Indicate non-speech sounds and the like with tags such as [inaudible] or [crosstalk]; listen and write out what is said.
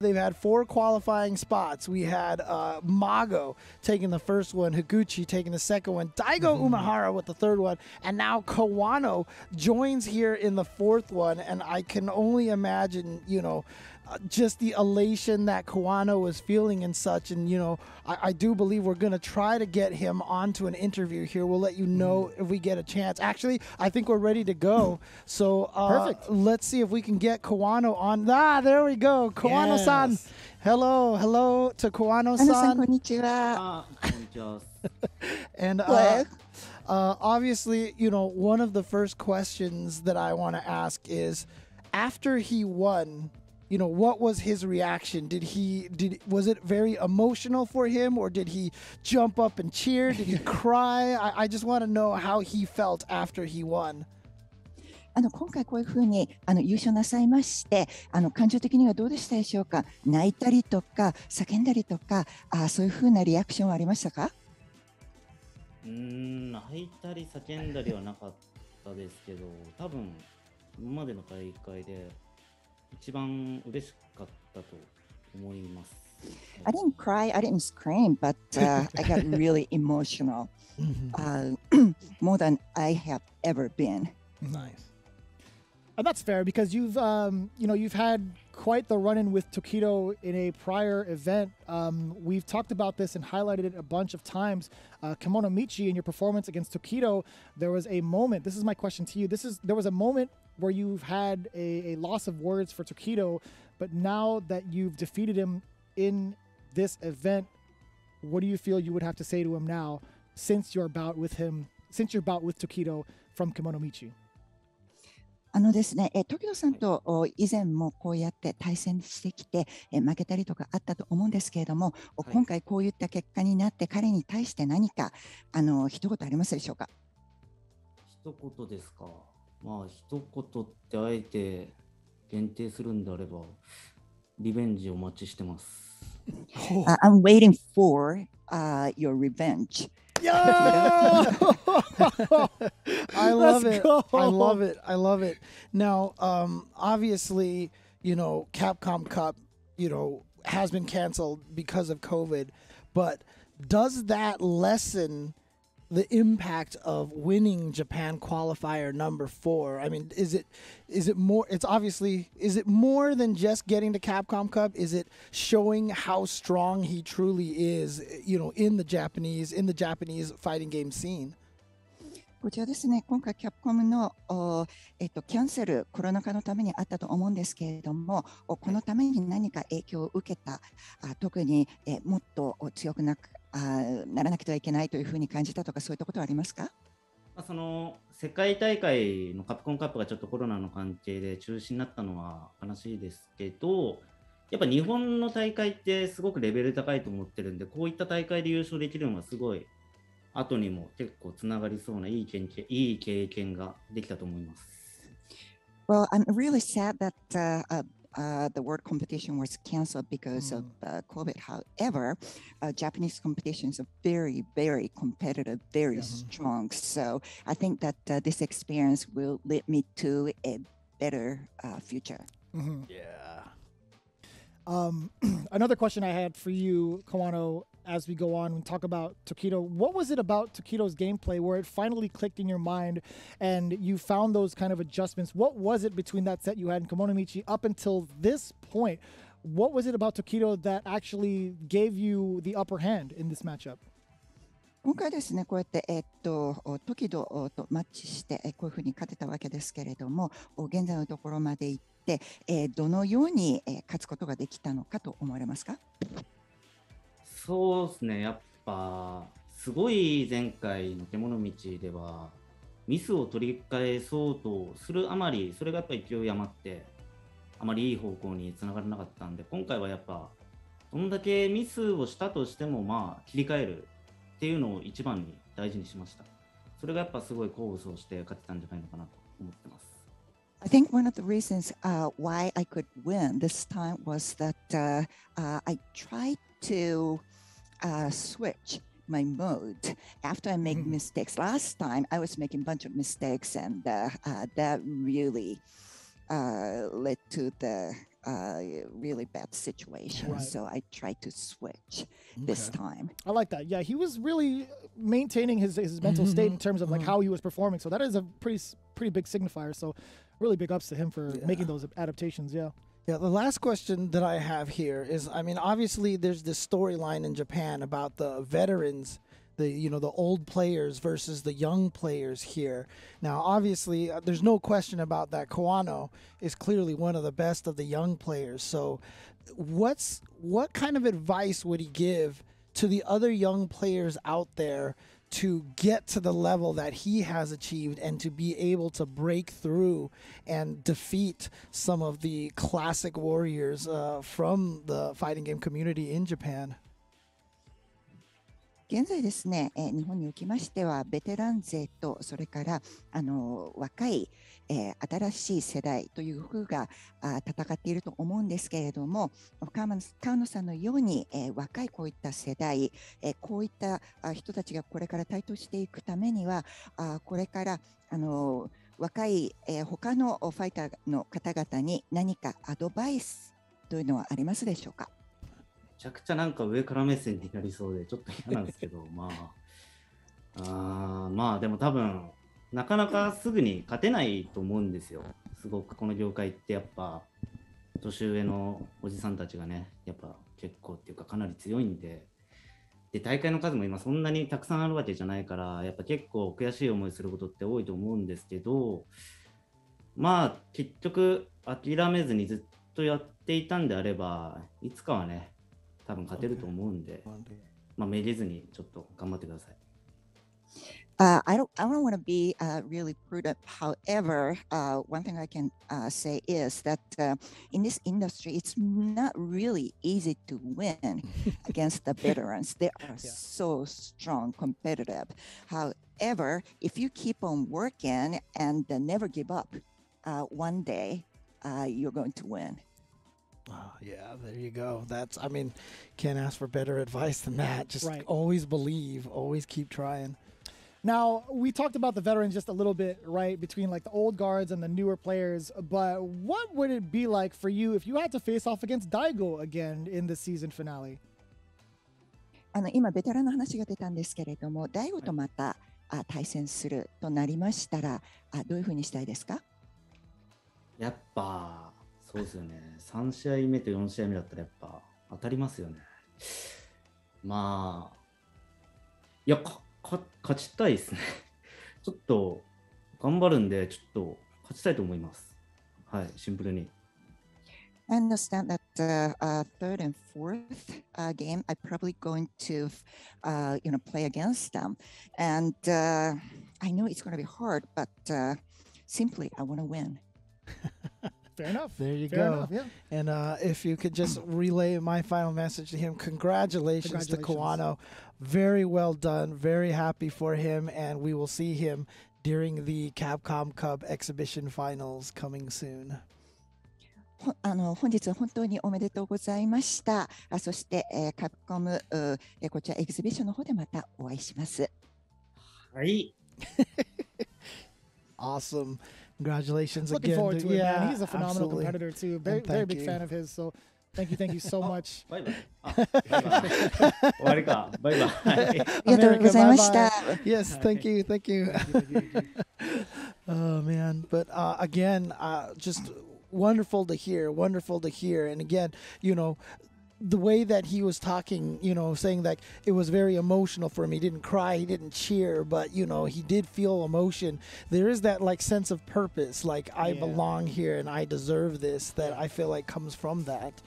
They've had four qualifying spots. We had uh, Mago taking the first one, Higuchi taking the second one, Daigo Mm-hmm. Umehara with the third one, and now Kawano joins here in the fourth one. And I can only imagine, you know, just the elation that Kawano was feeling and such. And, you know, I, I do believe we're going to try to get him onto an interview here. We'll let you mm-hmm. know if we get a chance. Actually, I think we're ready to go. [laughs] So uh, Perfect. let's see if we can get Kawano on. Ah, there we go. Kawano san. Yes. Hello. Hello to Kawano san. Ah, [laughs] konnichiwa. and, uh, uh, obviously, you know, one of the first questions that I want to ask is after he won you know, what was his reaction? Did he did was it very emotional for him, or did he jump up and cheer? Did he cry? I, I just want to know how he felt after he won. あの今回こういうふうにあの優勝なさいまして、あの感情的にはどうでしたでしょうか。泣いたりとか叫んだりとか、あそういうふうなリアクションはありましたか。うーん、泣いたり叫んだりはなかったですけど、多分今までの大会で一番嬉しかったと思います。I didn't cry, I didn't scream, but uh, I got [laughs] really emotional. Mm-hmm. Uh, [clears throat] more than I have ever been. Nice. And that's fair because you've um, you know you've had quite the run-in with Tokido in a prior event. Um, we've talked about this and highlighted it a bunch of times. Uh, Kemonomichi in your performance against Tokido, there was a moment. This is my question to you. This is there was a moment where you've had a, a loss of words for Tokido, but now that you've defeated him in this event, what do you feel you would have to say to him now since your bout with him, since your bout with Tokido from Kimono Michi? あのですね、え時野さんとお以前もこうやって対戦してきてえ負けたりとかあったと思うんですけれども、おはい今回こういった結果になって彼に対して何かあの一言ありますでしょうか。一言ですか。まあ、一言ってあえて限定するんであれば、リベンジお待ちしてます。 Uh, [laughs] I'm waiting for uh, your revenge. [laughs] Yo! I love Let's it. go. I love it. I love it. Now, um, obviously, you know, Capcom Cup, you know, has been canceled because of COVID, but does that lessen the impact of winning Japan qualifier number four? I mean, is it is it more? It's obviously is it more than just getting to Capcom Cup? Is it showing how strong he truly is? You know, in the Japanese in the Japanese fighting game scene. こちらですね、今回、キャプコムの、おえっと、キャンセル、コロナ禍のためにあったと思うんですけれども、おこのために何か影響を受けた、あ特にえもっとお強くなく あならなくてはいけないというふうに感じたとか、そういったことはありますか？まあ、その世界大会のカプコンカップがちょっとコロナの関係で中止になったのは悲しいですけど、やっぱ日本の大会ってすごくレベル高いと思ってるんで、こういった大会で優勝できるのはすごい後にも結構つながりそうないい経験いい経験ができたと思います。Well, I'm really sad that uh, uh, the world competition was canceled because of uh, COVID. However, uh, Japanese competitions are very, very competitive, very Yeah. strong. So I think that uh, this experience will lead me to a better uh, future. Mhm. Yeah. Um, [clears throat] another question I had for you, Kawano, as we go on and talk about Tokido. What was it about Tokido's gameplay where it finally clicked in your mind and you found those kind of adjustments? What was it between that set you had in Kemonomichi up until this point? What was it about Tokido that actually gave you the upper hand in this matchup? そうですね、やっぱ、すごい前回の獣道では、ミスを取り返そうとするあまり、それがやっぱ勢い余って、あまりいい方向につながらなかったんで、今回はやっぱ、どんだけミスをしたとしても、まあ、切り替えるっていうのを一番に大事にしました。それがやっぱすごい功をして勝てたんじゃないのかなと思ってます。I think one of the reasons uh, why I could win this time was that uh, uh, I tried to uh, switch my mode after I make Mhm. mistakes. Last time I was making a bunch of mistakes, and uh, uh, that really uh, led to the a really bad situation. Right. So I tried to switch this time. I like that. Yeah, he was really maintaining his his mental state in terms of like mhm. how he was performing. So that is a pretty pretty big signifier. So really big ups to him for Yeah. making those adaptations. Yeah. Yeah, the last question that I have here is I mean, obviously there's this storyline in Japan about the veterans, the you know, the old players versus the young players here. Now, obviously, uh, there's no question about that Kawano is clearly one of the best of the young players. So, what's what kind of advice would he give to the other young players out there to get to the level that he has achieved and to be able to break through and defeat some of the classic warriors uh, from the fighting game community in Japan. 現在ですね、え日本におきましては、ベテラン勢と、それからあの若い、えー新しい世代という風があ戦っていると思うんですけれども、川野さんのように、えー若いこういった世代、えーこういった人たちがこれから台頭していくためには、あこれからあの若い、えー他のファイターの方々に何かアドバイスというのはありますでしょうか？めちゃくちゃなんか上から目線になりそうで、ちょっと嫌なんですけど、[laughs] まあ、あーまあでも多分、なかなかすぐに勝てないと思うんですよ。すごくこの業界ってやっぱ、年上のおじさんたちがね、やっぱ結構っていうかかなり強いんで、で、大会の数も今そんなにたくさんあるわけじゃないから、やっぱ結構悔しい思いすることって多いと思うんですけど、まあ結局諦めずにずっとやっていたんであれば、いつかはね、多分勝てると思うんで、まあめげずにちょっと頑張ってください。 Uh, I don't. I don't want to be uh, really prudent. However, uh, one thing I can uh, say is that uh, in this industry, it's not really easy to win [laughs] against the veterans. They are Yeah. so strong, competitive. However, if you keep on working and uh, never give up, uh, one day uh, you're going to win. Uh, yeah, there you go. That's I mean, can't ask for better advice than that. Just right. always believe, always keep trying. Now, we talked about the veterans just a little bit, right, between like the old guards and the newer players, but what would it be like for you if you had to face off against Daigo again in the season finale? あの今、ベテランの話が出たんですけれども、大吾とまた、あ対戦するとなりましたらあ、どういうふうにしたいですかやっぱそうですよね。3試合目と4試合目だったらやっぱ当たりますよね。まあ、いや、かか勝ちたいですね。ちょっと頑張るんで、ちょっと勝ちたいと思います。はい、シンプルに。I understand that uh, uh, third and fourth uh, game, I'm probably going to, uh, you know, play against them, and uh, I know it's going to be hard, but uh, simply I want to win. Fair enough. There you Fair go. enough. Yeah. And uh, if you could just relay my final message to him, congratulations, to Congratulations. Kawano. Very well done. Very happy for him. And we will see him during the Capcom Cup exhibition finals coming soon. ほあの本日は本当におめでとうございました。あそして、えーカプコム、うえーこちらエキシビションの方でまたお会いします。はい。 Awesome. [laughs] Congratulations Looking again. forward dude. to it, yeah, man. He's a phenomenal absolutely. competitor too. Very, And very thank big you. fan of his. So thank you, thank you so much. [laughs] バイバイ。あバイバイ終わりか。バイバイ。ありがとうございました。 Yes, thank you, thank you. Thank [laughs] you, thank you. Oh man, but uh, again, uh, just wonderful to hear, wonderful to hear, and again, you know, the way that he was talking, you know, saying that it was very emotional for him. He didn't cry, he didn't cheer, but you know, he did feel emotion. There is that like sense of purpose, like I Yeah. belong here and I deserve this. That I feel like comes from that.